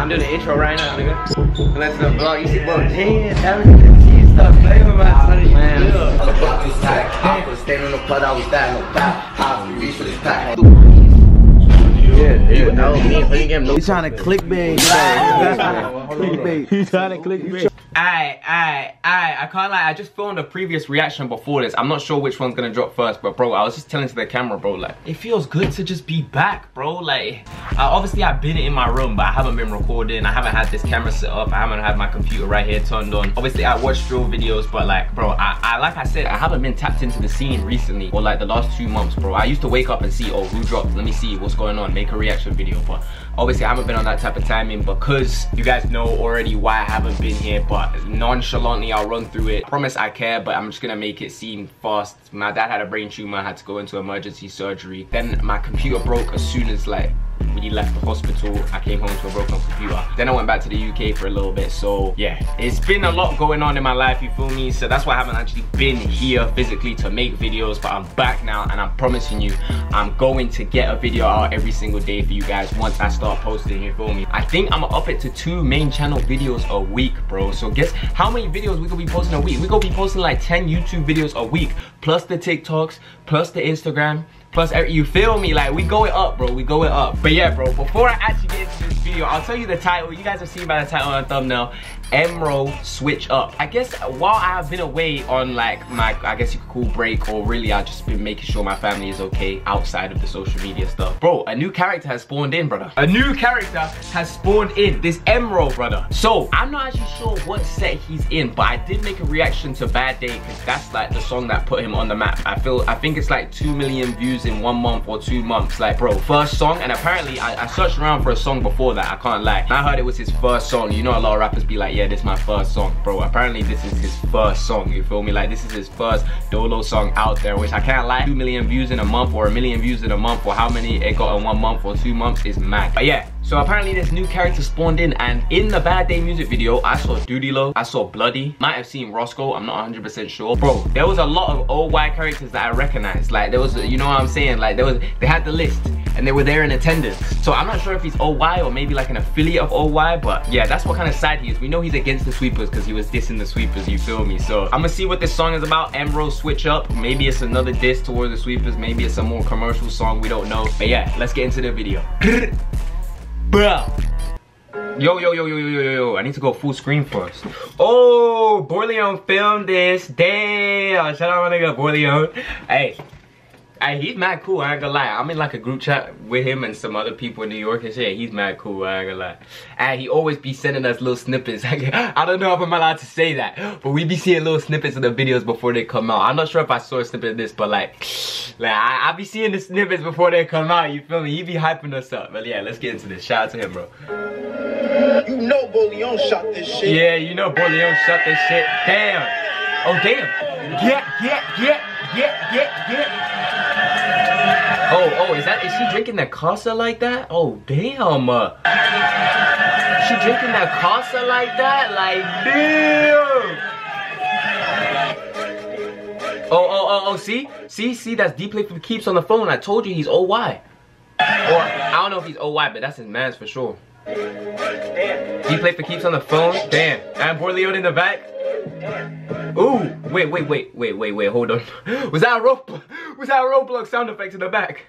I'm doing the intro right now, nigga. Let's go vlog. You see, bro, damn, that was the stuff. Play with my son, man. I was tight. I was standing on the putt, I was that no doubt. I was reach for this pack. Yeah, yeah, that was me. Playing game, no. He's trying to clickbait. clickbait. He's trying to clickbait. I, I, I, I can't lie. I just filmed a previous reaction before this. I'm not sure which one's gonna drop first, but bro, I was just telling to the camera, bro, like it feels good to just be back, bro. Like, uh, obviously I've been in my room, but I haven't been recording. I haven't had this camera set up. I haven't had my computer right here turned on. Obviously, I watch drill videos, but like, bro, I, I, like I said, I haven't been tapped into the scene recently or like the last two months, bro. I used to wake up and see, oh, who dropped? Let me see what's going on. Make a reaction video, but obviously I haven't been on that type of timing because you guys know already why I haven't been here, but nonchalantly I'll run through it. promise I care, but I'm just gonna make it seem fast. My dad had a brain tumor, I had to go into emergency surgery. Then my computer broke as soon as like when he left the hospital, I came home to a broken computer. Then I went back to the UK for a little bit. So yeah, it's been a lot going on in my life, you feel me? So that's why I haven't actually been here physically to make videos, but I'm back now and I'm promising you, I'm going to get a video out every single day for you guys once I start posting, you feel me? I think I'm gonna up it to two main channel videos a week, bro. So guess how many videos we gonna be posting a week? We gonna be posting like 10 YouTube videos a week, plus the TikToks, plus the Instagram, Plus, er, you feel me? Like, we going up, bro. We going up. But yeah, bro, before I actually get into this video, I'll tell you the title. You guys have seen by the title and thumbnail. M Row switch up. I guess while I have been away on like my, I guess you could call break or really I've just been making sure my family is okay outside of the social media stuff. Bro, a new character has spawned in, brother. A new character has spawned in, this M Row, brother. So, I'm not actually sure what set he's in, but I did make a reaction to Bad Day because that's like the song that put him on the map. I feel, I think it's like 2 million views in one month or two months. Like, bro, first song, and apparently I, I searched around for a song before that, I can't lie. I heard it was his first song. You know a lot of rappers be like, yeah, this is my first song. Bro, apparently this is his first song, you feel me? Like this is his first Dolo song out there, which I can't lie, 2 million views in a month or a million views in a month or how many it got in one month or two months is mad. But yeah, so apparently this new character spawned in and in the Bad Day music video, I saw Doody I saw Bloodie, might have seen Roscoe, I'm not 100% sure. Bro, there was a lot of white characters that I recognized. Like there was, you know what I'm saying? Like there was, they had the list and they were there in attendance. So I'm not sure if he's OY or maybe like an affiliate of OY, but yeah, that's what kind of side he is. We know he's against the sweepers because he was dissing the sweepers, you feel me? So I'm gonna see what this song is about. M Row switch up. Maybe it's another diss towards the sweepers. Maybe it's a more commercial song, we don't know. But yeah, let's get into the video. Bro. Yo, yo, yo, yo, yo, yo, yo, I need to go full screen first. Oh, Borleon filmed this. Damn, shout out my nigga Borleon. Hey, Hey, he's mad cool, I ain't gonna lie. I'm in like a group chat with him and some other people in New York and shit. He's mad cool, I ain't gonna lie. And he always be sending us little snippets. I don't know if I'm allowed to say that, but we be seeing little snippets of the videos before they come out. I'm not sure if I saw a snippet of this, but like, like I, I be seeing the snippets before they come out, you feel me? He be hyping us up. But yeah, let's get into this. Shout out to him, bro. You know Boleon shot this shit. Yeah, you know Boleon shot this shit. Damn. Oh, damn. Get, get, get, get, get, get. Oh, oh, is that, is she drinking that Casa like that? Oh, damn. Uh, she drinking that Casa like that? Like, damn. Oh, oh, oh, oh, see? See, see, that's D-Play for Keeps on the phone. I told you he's OY. Or, I don't know if he's OY, but that's his man's for sure. D-Play for Keeps on the phone. Damn. And Borleon in the back. Ooh, wait, wait, wait, wait, wait, wait, hold on. Was that a rope? Was that a Roblox sound effect in the back?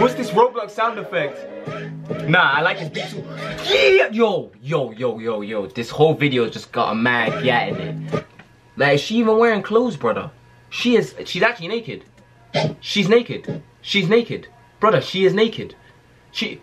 What's this Roblox sound effect? Nah, I like his beat too. Yeah! Yo, yo, yo, yo, yo. This whole video just got a mad gat in it. Like, is she even wearing clothes, brother? She is, she's actually naked. She's naked. She's naked. Brother, she is naked. She,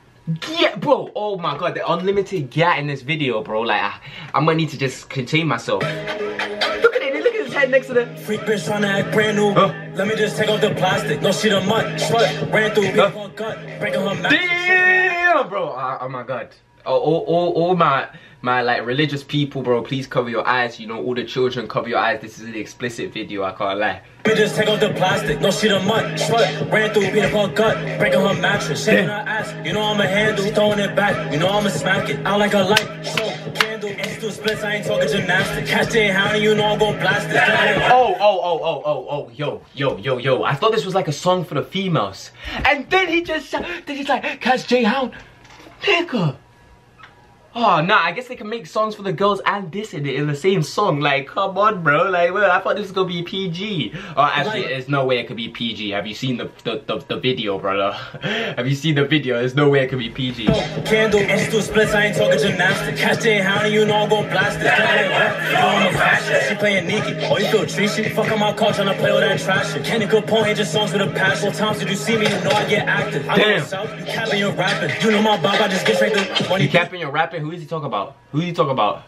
yeah, bro. Oh my god, the unlimited gat in this video, bro. Like, I, I'm gonna need to just contain myself. Look at it. Look at his head next to the. Freak bitch trying to act brand new. Huh? Let me just take off the plastic. No shit, a mud. Slut ran through huh? one gut, breaking her mouth. Damn, bro. Oh, oh my god. Oh, all, all, all my my like religious people, bro. Please cover your eyes. You know, all the children cover your eyes. This is an explicit video. I can't lie. We just take off the plastic, no shit a mud. Slut ran through, beat up her gut, breaking her mattress, shaking her ass. You know I'ma handle, throwing it back. You know I'ma smack it out like a light. So Candle, instant splits, I ain't talking gymnastics. Catch J Hound, you know i'm gonna blast it. Oh, oh, oh, oh, oh, oh, yo, yo, yo, yo. I thought this was like a song for the females. And then he just, then he's like, catch J Hound. Nigga. Oh, nah, I guess they can make songs for the girls and this in it in the same song. Like, come on, bro. Like, well, I thought this was gonna be PG. Oh, actually, there's no way it could be PG. Have you seen the the, the, the video, brother? Have you seen the video? There's no way it could be PG. Candle, instant splits, I ain't talking gymnastics. Catch J Hound, you know I'm gon' blast it. You know I'm a fashion. She playing Nikki. Oh, you feel treachy? Fuck on my car, tryna play with that trash shit. Kenny Capone ain't just songs with a passion. What times did you see me? You know I get active. I Damn. know South, you capping, you're rapping. You know my bob, I just get straight to money. You capping your rapping? Who is he talking about? Who you talking about?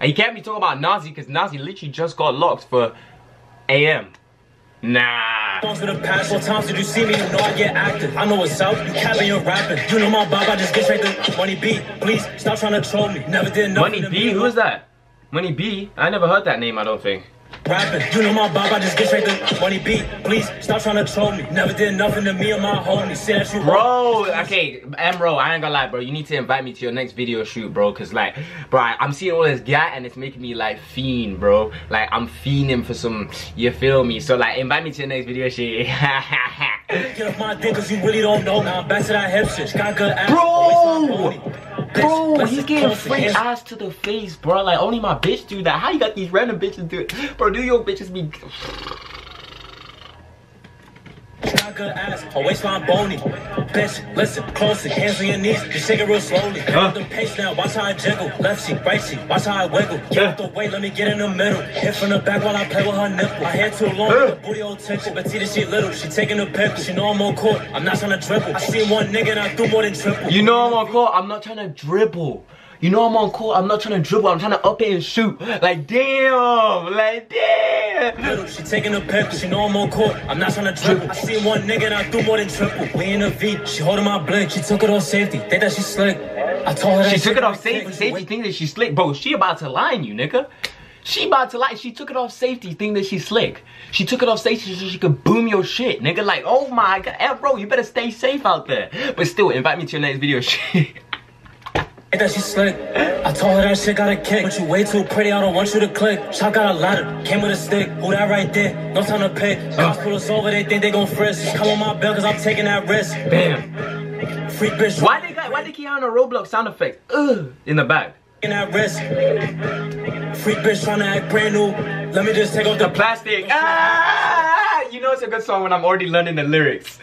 And he can't be talking about Nazi because Nazi literally just got locked for AM. Nah. With a passion. What times did you see me? You know I get active. I know what's up. You capping, you're rapping. You know my bob, I just get straight to money beat. Please stop trying to troll me. Never did nothing Money B? Who is that? Money B? I never heard that name, I don't think. Rapping, you know my bob, I just get straight to money beat. Please stop trying to troll me. Never did nothing to me or my homies. Say that you Bro, okay, M Row, I ain't gonna lie, bro. You need to invite me to your next video shoot, bro. Cause like, bro, I'm seeing all this guy and it's making me like fiend, bro. Like, I'm fiending for some, you feel me? So like, invite me to your next video shoot. Get off my dick cause you really don't know. Now I'm back to that hip shit. Got good ass. Bro! Always my booty. Bitch, Bro, listen he's getting free ass to the face, bro. Like, only my bitch do that. How you got these random bitches do it? Bro, do your bitches be... Good ass. Her waistline bony. Bitch, listen closely. Hands on your knees. Just shake it real slowly. Up the pace now. Watch how I jiggle. Left cheek, right cheek. Watch how I wiggle. Get out the way. Let me get in the middle. Hit from the back while I play with her nipple. My hair too long. The booty old tickle. But see that she little. She taking a pickle. She know I'm on court. I'm not trying to dribble. I seen one nigga and I threw more than triple. You know I'm on court, I'm not trying to dribble. You know I'm on court, I'm not trying to dribble, I'm trying to up it and shoot. Like, damn, like, damn. She taking a pickle. She know I'm on court. I'm not trying to dribble. I seen one nigga and I threw more than triple. We in a V. She holding my blink. She took it off safety. Think that she slick. I told her that She took it off safety. Safety think that she slick. Bro, she about to line you, nigga. She about to lie. She took it off safety, think that she slick. She took it off safety so she could boom your shit, nigga. Like, oh my god, eh, bro, you better stay safe out there. But still, invite me to your next video. That she slick. I told her that shit got a kick. But you way too pretty, I don't want you to click. Shot got a ladder, came with a stick. Who that right there? No time to pick. Cops pull us over, they think they gon' frisk. Come on my bill, cause I'm taking that risk. Bam. Freak bitch, Why they got? Why they keep having a Roblox sound effect? Ugh, in the back. Taking that risk. Freak bitch trying to act brand new. Let me just take off the plastic. Ah! You know it's a good song when I'm already learning the lyrics.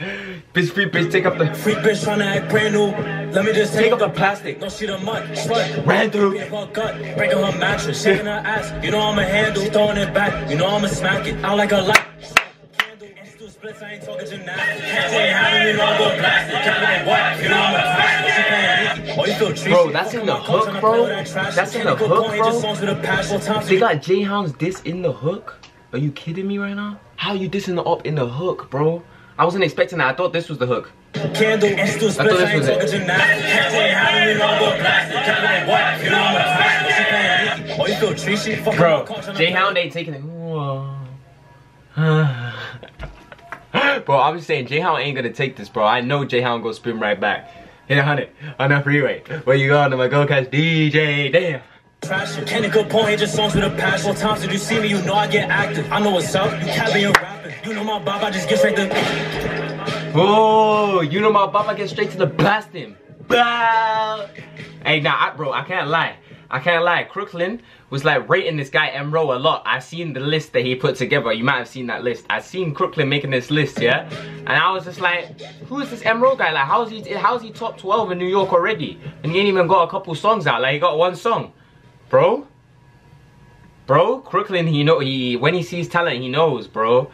Bitch, bitch, bitch, take up the. Freak bitch trying to act brand new. Let me just take, Take off up the plastic. No shit the mud, slut. Ran through. Her gut, breaking her mattress, shaking her ass. You know I'ma handle, she throwing it back. You know I'ma smack it. I like a light. Candle, splits, I ain't talking gymnastics. Can't say how you know I'm gon' blast. Can't like what? You know I'm a fast. She playing Nikki. You feel treachy. Bro, that's in the hook, bro. play with that trash. That's in the hook, bro. just songs with a passion. Times They got J Hound's diss in the hook? Are you kidding me right now? How you dissing the op in the hook, bro? I wasn't expecting that. I thought this was the hook. Candle, thought splits, this I ain't talking gymnastics. Can't say how you know I'm gon' blast it. Can't like what? You know I'm a fast. She playing Nikki. Oh, you feel treachy? Fuck Bro, my coach, tryna J play Hound ain't taking it. bro, I'm just saying, J Hound ain't gonna take this, bro. I know J Hound gonna spin right back. Hit a hundred on the freeway. Where you going? I'm gonna go catch DJ. Damn. Kenny Capone ain't just songs with a passion. What times did you see me? You know I get active. I know what's up. You capping, you're rapping. You know my bob, I just get straight to. Oh, you know my bop, I get straight to the blasting. Bow. Hey, nah, I, bro, I can't lie. I can't lie. Crooklyn was like rating this guy M Row a lot. I've seen the list that he put together. You might have seen that list. I've seen Crooklyn making this list, yeah? And I was just like, who is this M Row guy? Like, how is he how is he top 12 in New York already? And he ain't even got a couple songs out. Like, he got one song. Bro? Bro, Crooklyn, he know he when he sees talent, he knows, bro.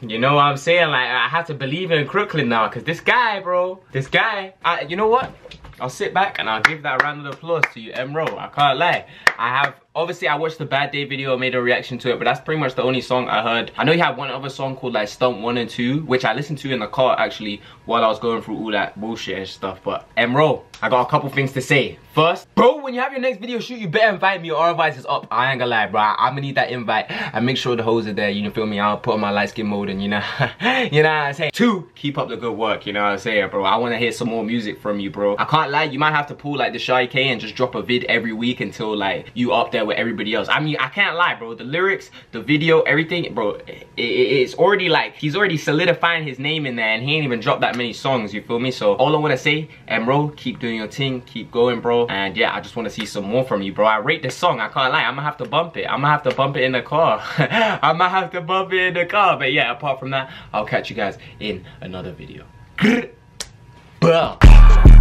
You know what I'm saying? Like, I have to believe in Crooklyn now, because this guy, bro, this guy, I, you know what? I'll sit back and I'll give that round of applause to you, M Row. I can't lie. I have Obviously, I watched the Bad Day video, made a reaction to it, but that's pretty much the only song I heard. I know he had one other song called like Stunt 1 and 2, which I listened to in the car actually while I was going through all that bullshit and stuff. But M Row, I got a couple things to say. First, bro, when you have your next video shoot, you better invite me or otherwise it's up. I ain't gonna lie, bro. I'm gonna need that invite and make sure the hoes are there, you know, feel me? I'll put on my light skin mode and you know, you know what I'm saying? Two, keep up the good work, you know what I'm saying, bro? I wanna hear some more music from you, bro. I can't lie, you might have to pull like the Sha EK and just drop a vid every week until like you up there with everybody else. I mean, I can't lie, bro. The lyrics, the video, everything, bro, it, it, it's already like, he's already solidifying his name in there and he ain't even dropped that many songs, you feel me? So all I wanna say, M Row, keep doing your thing, keep going, bro. And yeah, I just wanna see some more from you, bro. I rate this song, I can't lie. I'm gonna have to bump it. I'm gonna have to bump it in the car. I'm gonna have to bump it in the car. But yeah, apart from that, I'll catch you guys in another video. Boom.